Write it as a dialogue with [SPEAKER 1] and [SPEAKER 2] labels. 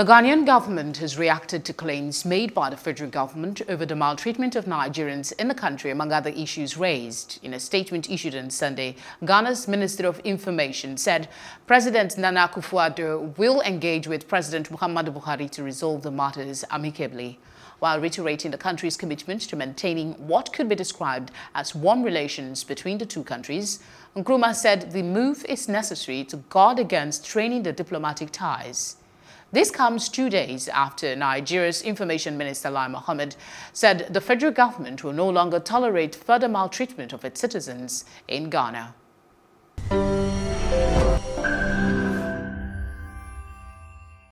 [SPEAKER 1] The Ghanaian government has reacted to claims made by the federal government over the maltreatment of Nigerians in the country, among other issues raised. In a statement issued on Sunday, Ghana's Minister of Information said President Nana Akufo-Addo will engage with President Muhammadu Buhari to resolve the matters amicably, while reiterating the country's commitment to maintaining what could be described as warm relations between the two countries. Nkrumah said the move is necessary to guard against straining the diplomatic ties. This comes two days after Nigeria's Information Minister Lai Mohammed said the federal government will no longer tolerate further maltreatment of its citizens in Ghana.